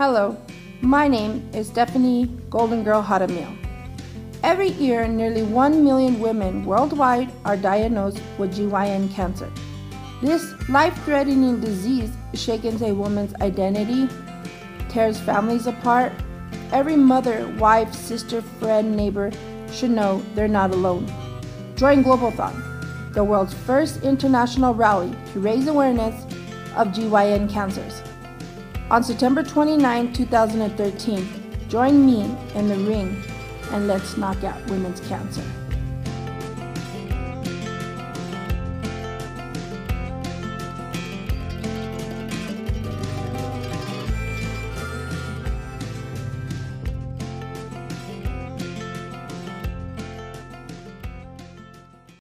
Hello, my name is Stephanie Golden Girl Jaramillo. Every year, nearly 1 million women worldwide are diagnosed with GYN cancer. This life threatening disease shakens a woman's identity, tears families apart. Every mother, wife, sister, friend, neighbor should know they're not alone. Join Globe-athon, the world's first international rally to raise awareness of GYN cancers. On September 29, 2013, join me in the ring and let's knock out women's cancer.